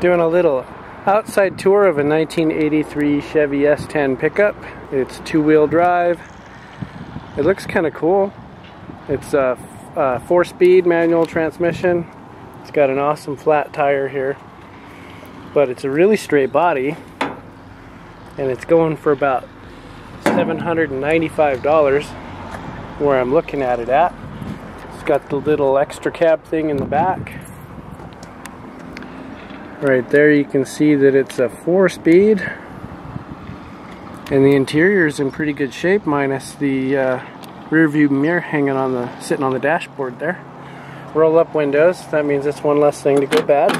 Doing a little outside tour of a 1983 Chevy S10 pickup. It's two-wheel drive. It looks kind of cool. It's a, a four-speed manual transmission. It's got an awesome flat tire here. But it's a really straight body. And it's going for about $795 where I'm looking at it at. It's got the little extra cab thing in the back. Right there you can see that it's a four speed and the interior is in pretty good shape minus the uh, rear view mirror hanging on the sitting on the dashboard there. Roll up windows, that means it's one less thing to go bad.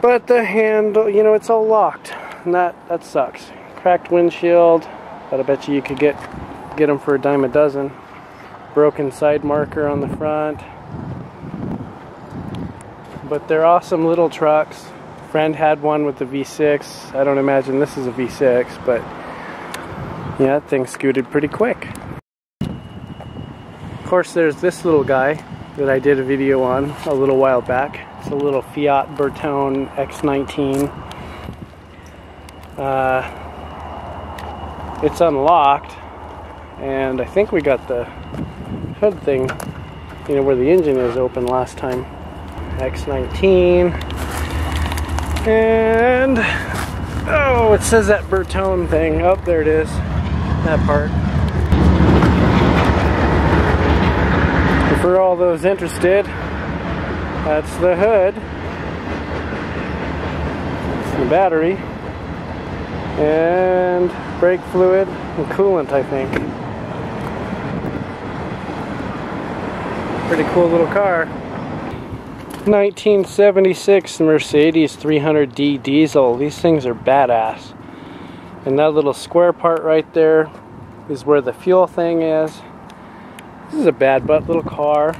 But the handle, you know, it's all locked and that, that sucks. Cracked windshield, but I bet you you could get, get them for a dime a dozen. Broken side marker on the front but they're awesome little trucks. Friend had one with the V6. I don't imagine this is a V6, but yeah, that thing scooted pretty quick. Of course, there's this little guy that I did a video on a little while back. It's a little Fiat Bertone X19. Uh, it's unlocked, and I think we got the hood thing, you know, where the engine is open last time. X19. And, oh, it says that Bertone thing. Oh, there it is. That part. And for all those interested, that's the hood. The battery. And brake fluid and coolant, I think. Pretty cool little car. 1976 Mercedes 300D diesel. These things are badass. And that little square part right there is where the fuel thing is. This is a bad butt little car.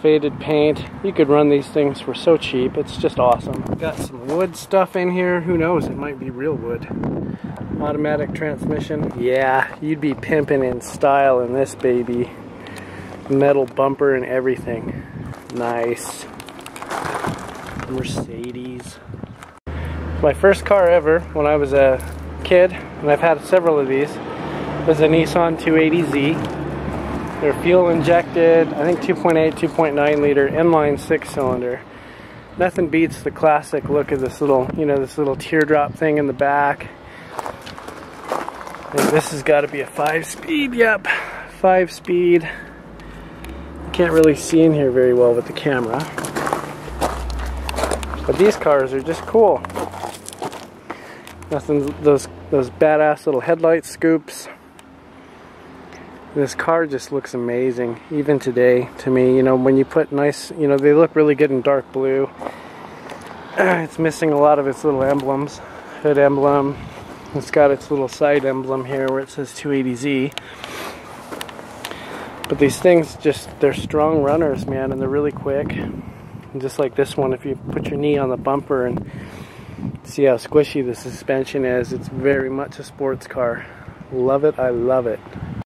Faded paint. You could run these things for so cheap. It's just awesome. Got some wood stuff in here. Who knows? It might be real wood. Automatic transmission. Yeah, you'd be pimping in style in this baby. Metal bumper and everything. Nice. Mercedes. My first car ever when I was a kid, and I've had several of these, was a Nissan 280Z. They're fuel injected, I think 2.8, 2.9 liter inline six cylinder. Nothing beats the classic look of this little, you know, this little teardrop thing in the back. And this has got to be a five speed, yep, five speed. Can't really see in here very well with the camera. But these cars are just cool. Nothing, those, those badass little headlight scoops. This car just looks amazing, even today, to me. You know, when you put nice, you know, they look really good in dark blue. It's missing a lot of its little emblems. Hood emblem. It's got its little side emblem here where it says 280Z. But these things just, they're strong runners, man, and they're really quick. And just like this one, if you put your knee on the bumper and see how squishy the suspension is, it's very much a sports car. Love it, I love it.